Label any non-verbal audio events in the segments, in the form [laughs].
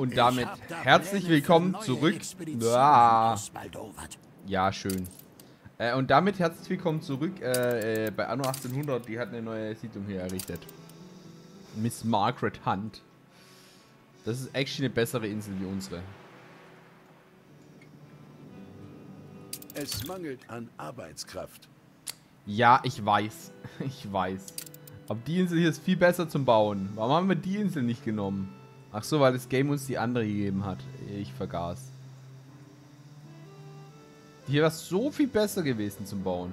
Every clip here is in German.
Und damit herzlich willkommen zurück. Ja, ja schön. Äh, und damit herzlich willkommen zurück äh, äh, bei Anno 1800. Die hat eine neue Siedlung hier errichtet. Miss Margaret Hunt. Das ist actually eine bessere Insel wie unsere. Es mangelt an Arbeitskraft. Ja, ich weiß. [laughs] Ich weiß. Aber die Insel hier ist viel besser zum Bauen. Warum haben wir die Insel nicht genommen? Ach so, weil das Game uns die andere gegeben hat. Ich vergaß. Hier wäre so viel besser gewesen zum Bauen.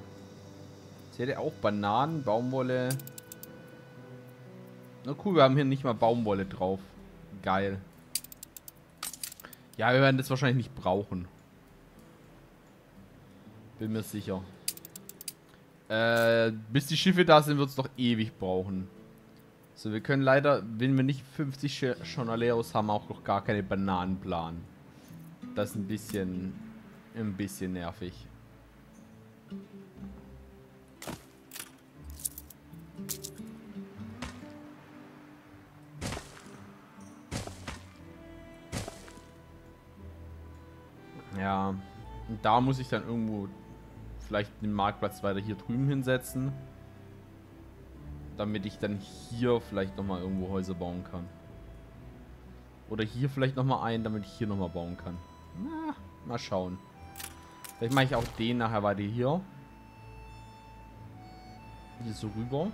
Sie hätte auch Bananen, Baumwolle. Na cool, wir haben hier nicht mal Baumwolle drauf. Geil. Ja, wir werden das wahrscheinlich nicht brauchen. Bin mir sicher. Äh, bis die Schiffe da sind, wird es noch ewig brauchen. So, wir können leider, wenn wir nicht 50 Journaleros haben, auch noch gar keine Bananen planen. Das ist ein bisschen, ein bisschen nervig. Ja, da muss ich dann irgendwo vielleicht den Marktplatz weiter hier drüben hinsetzen damit ich dann hier vielleicht nochmal irgendwo Häuser bauen kann. Oder hier vielleicht nochmal ein, damit ich hier nochmal bauen kann. Na, mal schauen. Vielleicht mache ich auch den nachher weiter hier. Hier so rüber.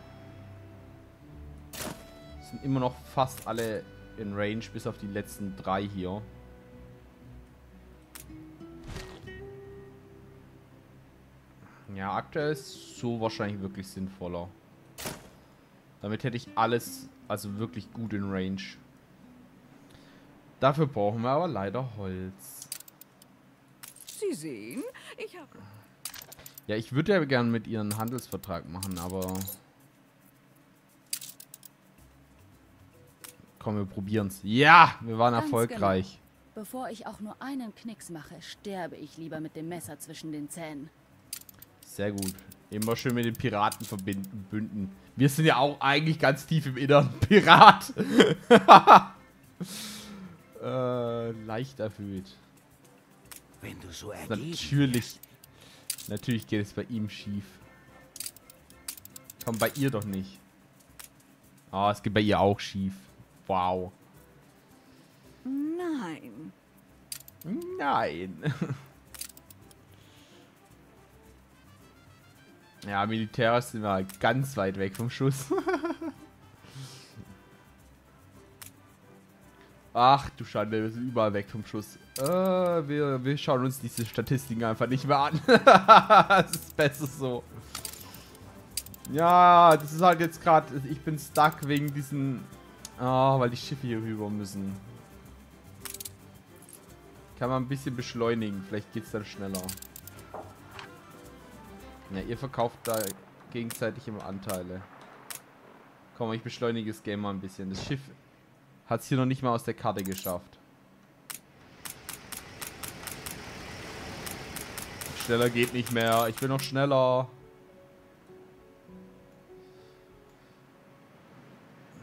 Sind immer noch fast alle in Range, bis auf die letzten drei hier. Ja, aktuell ist so wahrscheinlich wirklich sinnvoller. Damit hätte ich alles, also wirklich gut in Range. Dafür brauchen wir aber leider Holz. Sie sehen, ich habe... Ja, ich würde ja gerne mit ihren Handelsvertrag machen, aber... Komm, wir probieren's. Ja, wir waren Ganz erfolgreich. Genau. Bevor ich auch nur einen Knicks mache, sterbe ich lieber mit dem Messer zwischen den Zähnen. Sehr gut. Immer schön mit den Piraten verbinden, bünden. Wir sind ja auch eigentlich ganz tief im Inneren [laughs] Pirat. [laughs] äh, leicht erhöht. Wenn du so Natürlich. Natürlich geht es bei ihm schief. Komm, bei ihr doch nicht. Ah, oh, es geht bei ihr auch schief. Wow. Nein. Nein. [laughs] Ja, militärisch sind wir halt ganz weit weg vom Schuss. [laughs] Ach du Schande, wir sind überall weg vom Schuss. Äh, wir, wir schauen uns diese Statistiken einfach nicht mehr an. [laughs] das ist besser so. Ja, das ist halt jetzt gerade, ich bin stuck wegen diesen, oh, weil die Schiffe hier rüber müssen. Kann man ein bisschen beschleunigen, vielleicht geht es dann schneller. Ja, ihr verkauft da gegenseitig immer Anteile. Komm, ich beschleunige das Game mal ein bisschen. Das Schiff hat es hier noch nicht mal aus der Karte geschafft. Schneller geht nicht mehr. Ich will noch schneller.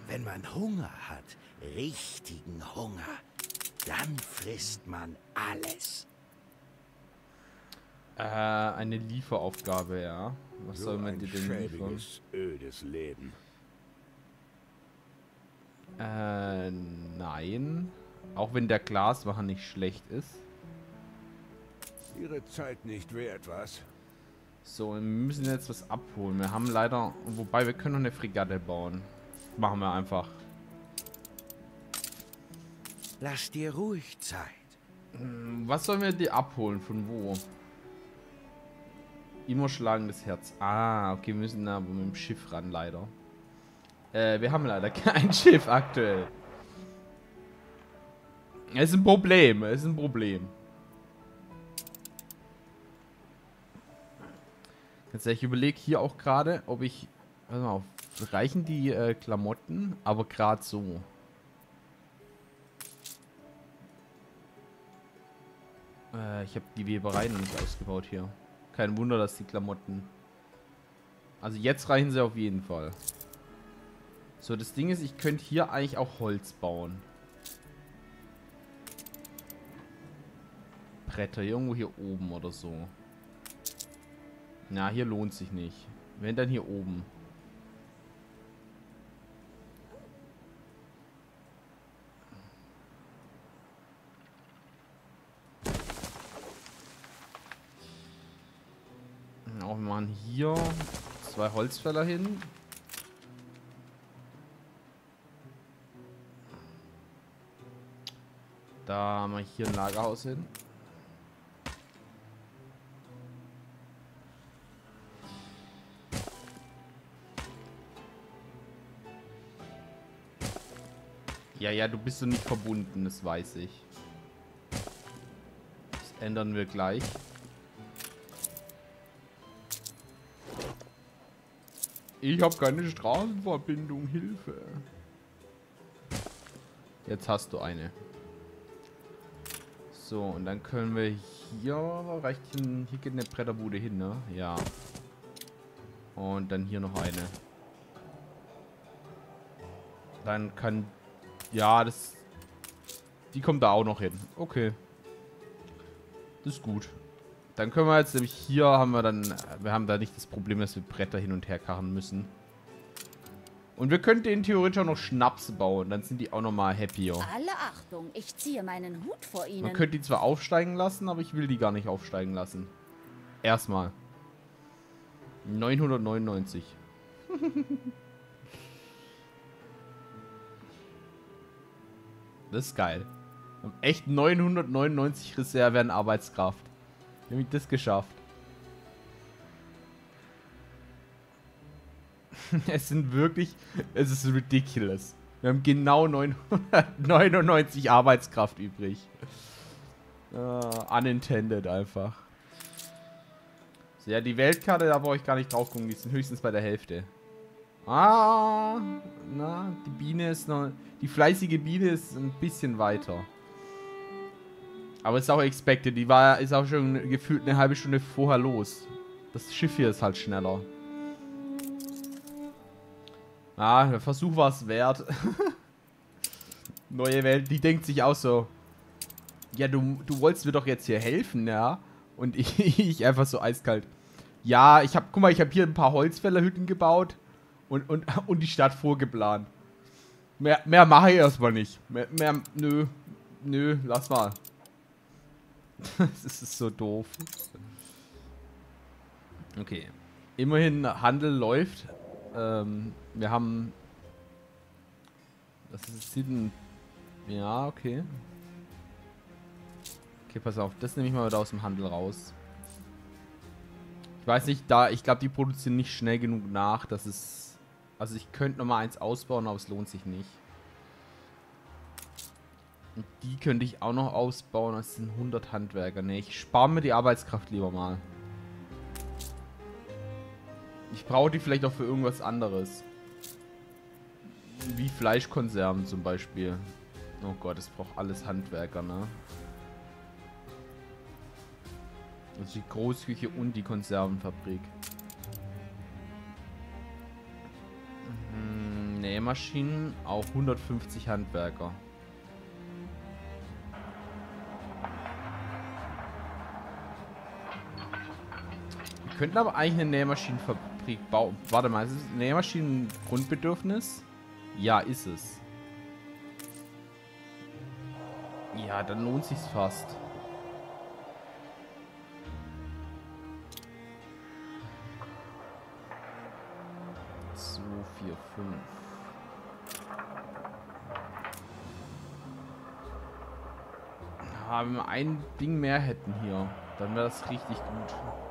Wenn man Hunger hat, richtigen Hunger, dann frisst man alles. Äh, eine Lieferaufgabe, ja. Was so soll man dir denn liefern? ödes Leben. Äh, nein. Auch wenn der Glasmacher nicht schlecht ist. Ihre Zeit nicht wert, was? So, wir müssen jetzt was abholen. Wir haben leider... Wobei, wir können noch eine Fregatte bauen. Machen wir einfach. Lass dir ruhig Zeit. Hm, was sollen wir dir abholen? Von wo? Immer schlagendes Herz. Ah, okay, wir müssen aber mit dem Schiff ran, leider. Äh, wir haben leider [laughs] kein Schiff aktuell. Es ist ein Problem, es ist ein Problem. Jetzt ich überlege hier auch gerade, ob ich... Warte mal, reichen die äh, Klamotten, aber gerade so. Äh, ich habe die Weberei nicht ausgebaut hier. Kein Wunder, dass die Klamotten... Also jetzt reichen sie auf jeden Fall. So, das Ding ist, ich könnte hier eigentlich auch Holz bauen. Bretter, irgendwo hier oben oder so. Na, hier lohnt sich nicht. Wenn, dann hier oben. Hier zwei Holzfäller hin. Da haben wir hier ein Lagerhaus hin. Ja, ja, du bist so nicht verbunden, das weiß ich. Das ändern wir gleich. Ich habe keine Straßenverbindung, Hilfe. Jetzt hast du eine. So, und dann können wir hier, reicht hin, hier geht eine Bretterbude hin, ne? Ja. Und dann hier noch eine. Dann kann ja, das... Die kommt da auch noch hin. Okay. Das ist gut. Dann können wir jetzt nämlich hier haben wir dann... Wir haben da nicht das Problem, dass wir Bretter hin und her karren müssen. Und wir könnten denen theoretisch auch noch Schnaps bauen. Dann sind die auch nochmal happier. Alle Achtung, ich ziehe meinen Hut vor ihnen. Man könnte die zwar aufsteigen lassen, aber ich will die gar nicht aufsteigen lassen. Erstmal. 999. [laughs] Das ist geil. Wir haben echt 999 Reserve an Arbeitskraft. Wie habe ich das geschafft? [laughs] es sind wirklich... Es ist ridiculous. Wir haben genau 999 Arbeitskraft übrig. Uh, unintended einfach. So, ja, die Weltkarte, da brauche ich gar nicht drauf gucken. Die sind höchstens bei der Hälfte. Ah, na, die Biene ist noch... Die fleißige Biene ist ein bisschen weiter. Aber ist auch expected. Die war ist auch schon gefühlt eine halbe Stunde vorher los. Das Schiff hier ist halt schneller. Ah, der Versuch war es wert. [laughs] Neue Welt, die denkt sich auch so. Ja, du, du wolltest mir doch jetzt hier helfen, ja? Und ich, [laughs] ich einfach so eiskalt. Ja, ich hab, guck mal, ich habe hier ein paar Holzfällerhütten gebaut und, und, [laughs] und die Stadt vorgeplant. Mehr, mehr mache ich erstmal nicht. Mehr, mehr, nö, nö, lass mal. [laughs] das ist so doof. Okay. Immerhin, Handel läuft. Ähm, wir haben... Das ist sieben... Ja, okay. Okay, pass auf. Das nehme ich mal wieder aus dem Handel raus. Ich weiß nicht, da... Ich glaube, die produzieren nicht schnell genug nach, dass es also ich könnte nochmal eins ausbauen, aber es lohnt sich nicht. Die könnte ich auch noch ausbauen. Das sind 100 Handwerker. Ne, ich spare mir die Arbeitskraft lieber mal. Ich brauche die vielleicht auch für irgendwas anderes. Wie Fleischkonserven zum Beispiel. Oh Gott, es braucht alles Handwerker, ne? Also die Großküche und die Konservenfabrik. Nähmaschinen, auch 150 Handwerker. Könnten aber eigentlich eine Nähmaschinenfabrik bauen. Warte mal, ist es Nähmaschinen Grundbedürfnis? Ja, ist es. Ja, dann lohnt sich's fast. 4, 5. Ja, wenn wir ein Ding mehr hätten hier, dann wäre das richtig gut.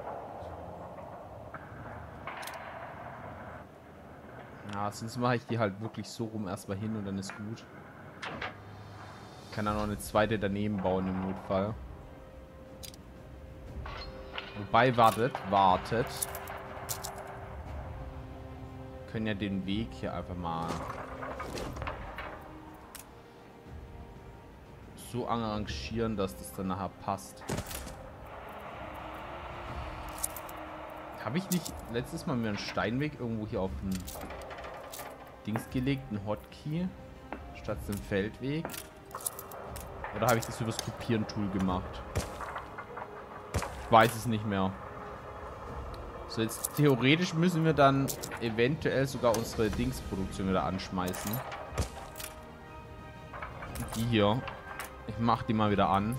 Ja, sonst mache ich die halt wirklich so rum erstmal hin und dann ist gut. Ich kann dann noch eine zweite daneben bauen im Notfall. Wobei, wartet, wartet können ja den Weg hier einfach mal so arrangieren, dass das dann nachher passt. Habe ich nicht letztes Mal mir einen Steinweg irgendwo hier auf den Dings gelegt, einen Hotkey, statt dem Feldweg? Oder habe ich das über das Kopieren-Tool gemacht? Ich weiß es nicht mehr. So, jetzt theoretisch müssen wir dann eventuell sogar unsere Dingsproduktion wieder anschmeißen. Die hier. Ich mach die mal wieder an.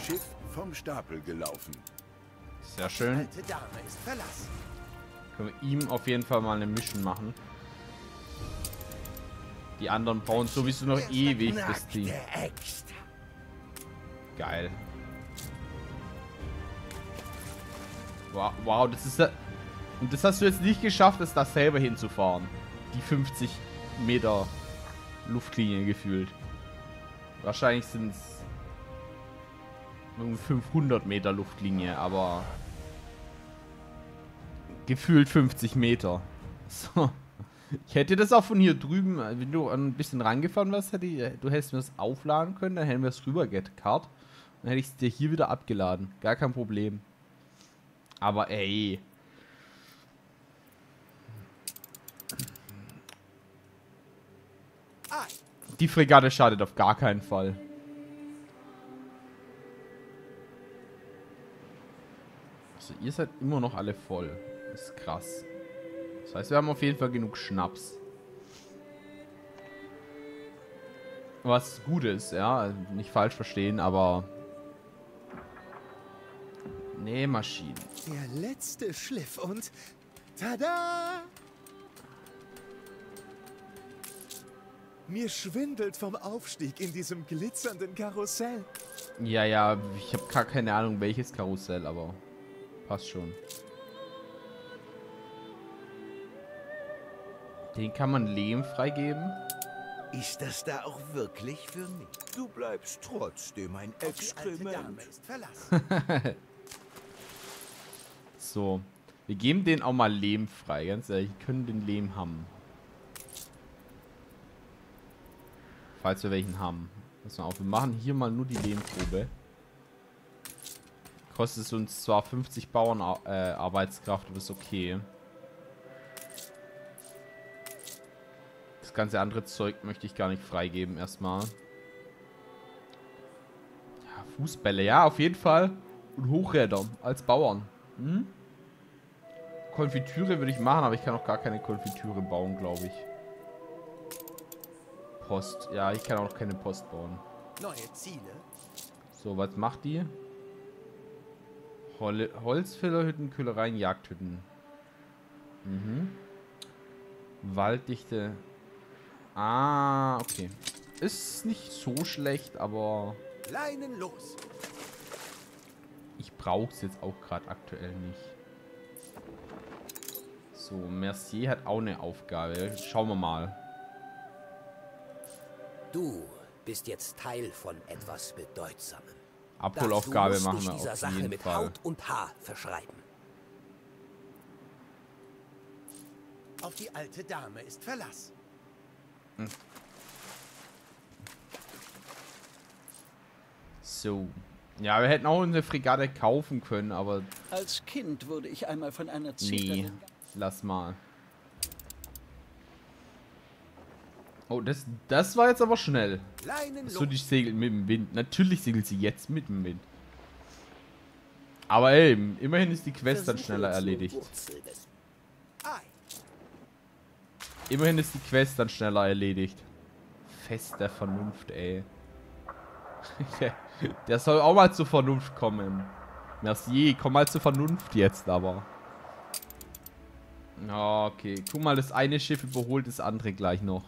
Schiff vom Stapel gelaufen. Sehr schön. Können wir ihm auf jeden Fall mal eine Mission machen. Die anderen brauchen sowieso noch ewig. Der Axt. Geil. Wow, wow, das ist ja... Und das hast du jetzt nicht geschafft, es da selber hinzufahren. Die 50 Meter Luftlinie gefühlt. Wahrscheinlich sind es 500 Meter Luftlinie, aber gefühlt 50 Meter. [laughs] So. Ich hätte das auch von hier drüben, äh, wenn du ein bisschen rangefahren wärst, hätte ich, äh, du hättest mir das aufladen können, dann hätten wir es rüber gekarrt. Dann hätte ich es dir hier wieder abgeladen. Gar kein Problem. Aber ey. Die Fregatte schadet auf gar keinen Fall. Also ihr seid immer noch alle voll. Das ist krass. Das heißt, wir haben auf jeden Fall genug Schnaps. Was gut ist, ja. Nicht falsch verstehen, aber... Nähmaschinen. Der letzte Schliff und tada! Mir schwindelt vom Aufstieg in diesem glitzernden Karussell. Ja, ja, ich habe gar keine Ahnung, welches Karussell, aber passt schon. Den kann man Lehm freigeben. Ist das da auch wirklich für mich? Du bleibst trotzdem ein Exkrement. [laughs] So. Wir geben den auch mal Lehm frei. Ganz ehrlich, wir können den Lehm haben. Falls wir welchen haben. Pass mal auf, wir machen hier mal nur die Lehmprobe. Kostet es uns zwar 50 Bauern äh, Arbeitskraft, aber ist okay. Das ganze andere Zeug möchte ich gar nicht freigeben erstmal. Ja, Fußbälle, ja, auf jeden Fall. Und Hochräder als Bauern. Hm? Konfitüre würde ich machen, aber ich kann auch gar keine Konfitüre bauen, glaube ich. Post. Ja, ich kann auch noch keine Post bauen. Neue Ziele. So, was macht die? Hol Holzfällerhütten, Kühlereien, Jagdhütten. Mhm. Walddichte. Ah, okay. Ist nicht so schlecht, aber Leinen los. ich brauche es jetzt auch gerade aktuell nicht. So, Mercier hat auch eine Aufgabe. Schauen wir mal. Du bist jetzt Teil von etwas Bedeutsamem. Abholaufgabe machen wir auf Sache jeden mit Fall. Haut und Haar verschreiben. Auf die alte Dame ist Verlass. So. Ja, wir hätten auch eine Fregatte kaufen können, aber Als Kind wurde ich einmal von einer nee. Zitterin. Lass mal. Oh, das, das war jetzt aber schnell. So, die segelt mit dem Wind. Natürlich segelt sie jetzt mit dem Wind. Aber ey, immerhin ist die Quest dann schneller erledigt. Immerhin ist die Quest dann schneller erledigt. Fest der Vernunft, ey. [laughs] Der- soll auch mal zur Vernunft kommen. Merci, komm mal zur Vernunft jetzt aber. Okay. Guck mal, das eine Schiff überholt das andere gleich noch.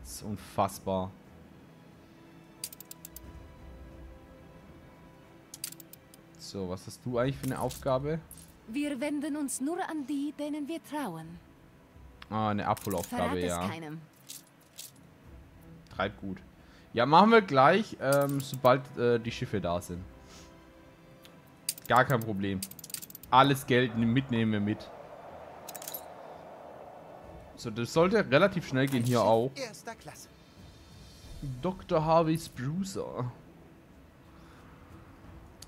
Das ist unfassbar. So, was hast du eigentlich für eine Aufgabe? Wir wenden uns nur an die, denen wir trauen. Ah, eine Abholaufgabe, ja. keinem. Treibt gut. Ja, machen wir gleich, ähm, sobald äh, die Schiffe da sind. Gar kein Problem. Alles Geld mitnehmen wir mit. So, das sollte relativ schnell gehen hier auch. Dr. Harvey Sprucer.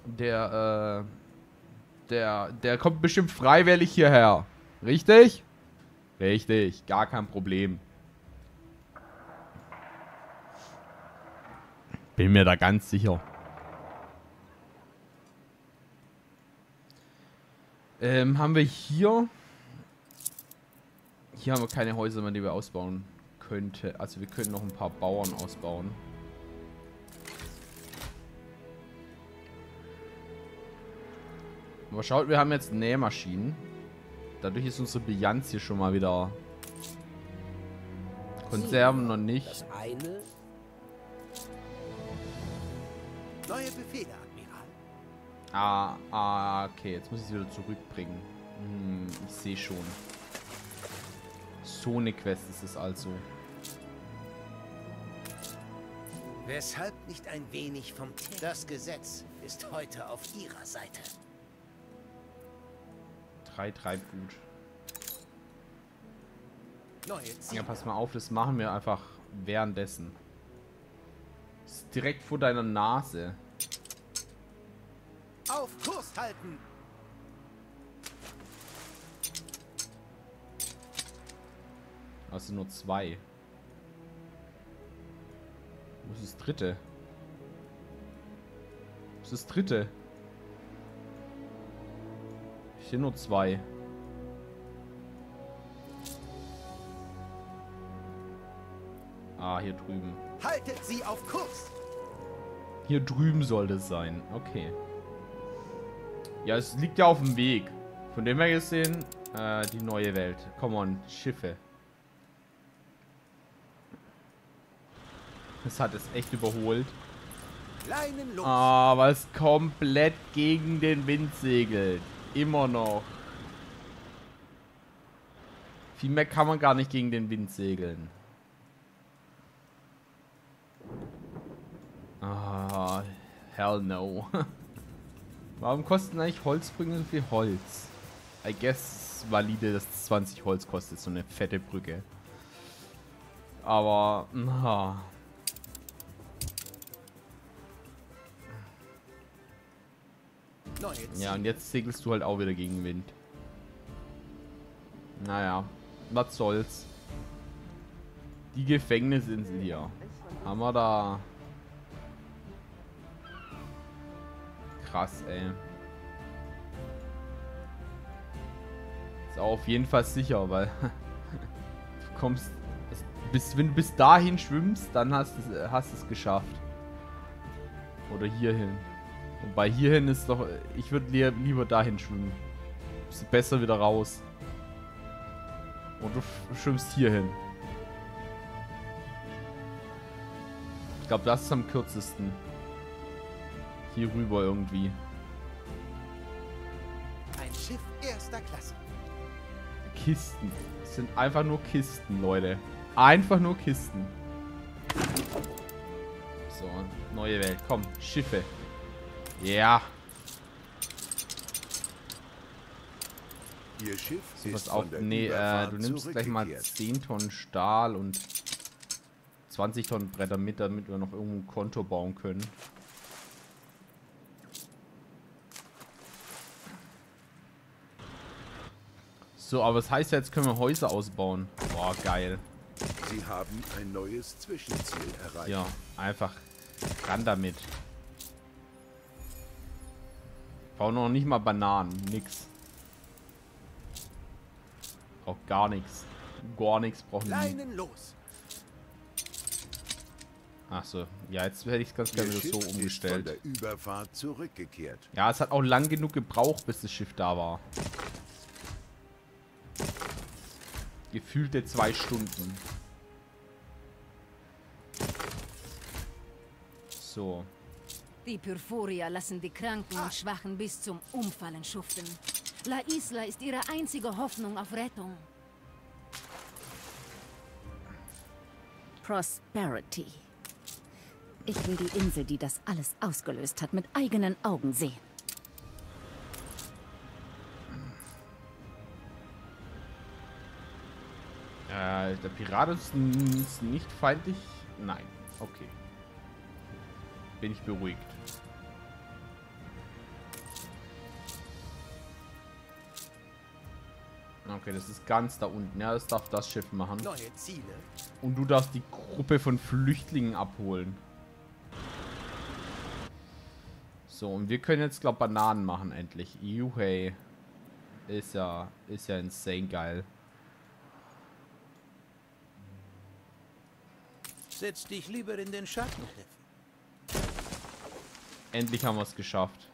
Der, äh, der, der kommt bestimmt freiwillig hierher. Richtig? Richtig, gar kein Problem. Bin mir da ganz sicher. Ähm, haben wir hier... Hier haben wir keine Häuser mehr, die wir ausbauen könnte. Also wir können noch ein paar Bauern ausbauen. Aber schaut, wir haben jetzt Nähmaschinen. Dadurch ist unsere Bilanz hier schon mal wieder... Konserven noch nicht. Das eine Neue Befehle, Admiral. Ah, ah, okay. Jetzt muss ich sie wieder zurückbringen. Hm, ich sehe schon. So eine Quest ist es also. Weshalb nicht ein wenig vom Tee? Das Gesetz ist heute auf Ihrer Seite. Drei Treibgut. Ja, pass mal auf, das machen wir einfach währenddessen. Das ist direkt vor deiner Nase. Auf Kurs halten. Also nur zwei. Wo ist das dritte? Wo ist das dritte? Sehe nur zwei. Ah, hier drüben. Haltet sie auf Kurs. Hier drüben soll das sein. Okay. Ja, es liegt ja auf dem Weg. Von dem her gesehen, äh, die neue Welt. Come on, Schiffe. Das hat es echt überholt. Aber es komplett gegen den Wind segelt. Immer noch. Viel mehr kann man gar nicht gegen den Wind segeln. Ah, hell no. [laughs] Warum kosten eigentlich Holzbrücken so viel Holz? I guess valide, dass 20 Holz kostet, so eine fette Brücke. Aber, na. Ja, und jetzt segelst du halt auch wieder gegen Wind. Naja, was soll's. Die Gefängnisinsel hier. Haben wir da... Krass, ey. Ist auch auf jeden Fall sicher, weil... [laughs] du kommst... Bis, wenn du bis dahin schwimmst, dann hast du es hast es geschafft. Oder hierhin. Wobei hierhin ist doch... Ich würde li lieber dahin schwimmen. Bist du besser wieder raus. Und du sch- schwimmst hierhin. Ich glaube, das ist am kürzesten. Hier rüber irgendwie. Ein Schiff erster Klasse. Kisten. Es sind einfach nur Kisten, Leute. Einfach nur Kisten. So, neue Welt. Komm, Schiffe. Ja. Ihr Schiff ist pass auf. Nee, äh, du nimmst gleich mal zurückgekehrt. 10 Tonnen Stahl und 20 Tonnen Bretter mit, damit wir noch irgendwo ein Konto bauen können. So, aber das heißt ja, jetzt können wir Häuser ausbauen. Boah, geil. Sie haben ein neues Zwischenziel erreicht. Ja, einfach ran damit. Brauchen noch nicht mal Bananen, nix. Braucht gar nichts. Gar nichts brauchen. Leinen los. Achso, ja, jetzt hätte ich es ganz gerne so ist von umgestellt. der Überfahrt zurückgekehrt. Ja, es hat auch lang genug gebraucht, bis das Schiff da war. Gefühlte zwei Stunden. So. Die Purfuria lassen die Kranken und Schwachen bis zum Umfallen schuften. La Isla ist ihre einzige Hoffnung auf Rettung. Prosperity. Ich will die Insel, die das alles ausgelöst hat, mit eigenen Augen sehen. Äh, der Pirat ist nicht feindlich? Nein. Okay. Bin ich beruhigt. Okay, das ist ganz da unten. Ja, das darf das Schiff machen. Neue Ziele. Und du darfst die Gruppe von Flüchtlingen abholen. So, und wir können jetzt, glaube Bananen machen, endlich. Juhey. Ist ja, ist ja insane geil. Setz dich lieber in den Schatten, Cliff. Endlich haben wir es geschafft.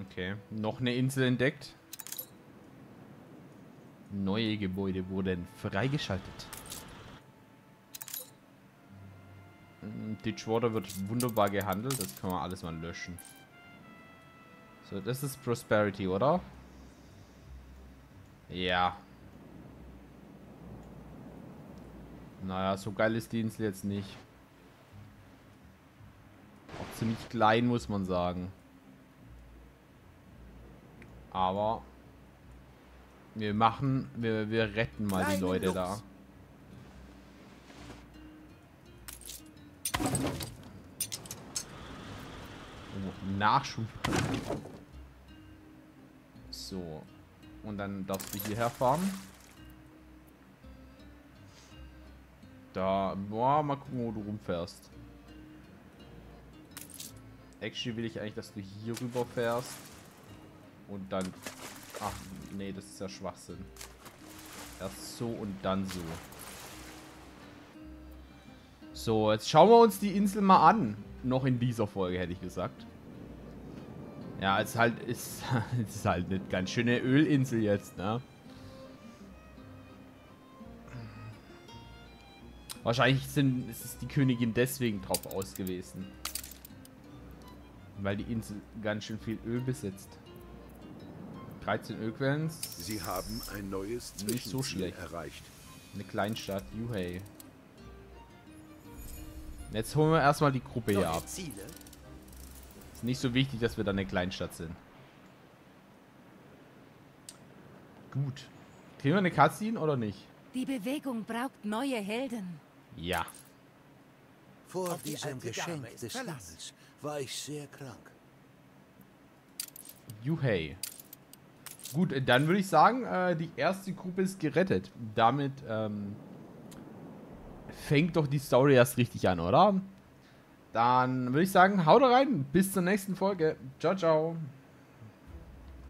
Okay, noch eine Insel entdeckt. Neue Gebäude wurden freigeschaltet. Mm, Ditchwater wird wunderbar gehandelt. Das kann man alles mal löschen. So, das ist Prosperity, oder? Ja. Naja, so geil ist die Insel jetzt nicht. Ziemlich klein, muss man sagen. Aber wir machen, wir, wir retten mal die Kleine Leute Jungs. da. Oh, Nachschub. So. Und dann darfst du hierher fahren. Da, boah, mal gucken, wo du rumfährst. Actually will ich eigentlich, dass du hier rüber fährst. Und dann... Ach, nee, das ist ja Schwachsinn. Erst so und dann so. So, jetzt schauen wir uns die Insel mal an. Noch in dieser Folge, hätte ich gesagt. Ja, es ist halt, [laughs] ist, ist halt eine ganz schöne Ölinsel jetzt, ne? Wahrscheinlich sind, ist die Königin deswegen drauf ausgewiesen. Weil die Insel ganz schön viel Öl besitzt. 13 Ölquellen. Sie haben ein neues Nicht so schlecht. erreicht. Eine Kleinstadt, Juhey. Jetzt holen wir erstmal die Gruppe hier ab. Ziele? Ist nicht so wichtig, dass wir da eine Kleinstadt sind. Gut. Kriegen wir eine Cutscene oder nicht? Die Bewegung braucht neue Helden. Ja. Vor diesem Geschenk des. Himmels war ich sehr krank. Juhey. Gut, äh, dann würde ich sagen, äh, die erste Gruppe ist gerettet. Damit ähm, fängt doch die Story erst richtig an, oder? Dann würde ich sagen, haut rein. Bis zur nächsten Folge. Ciao, ciao.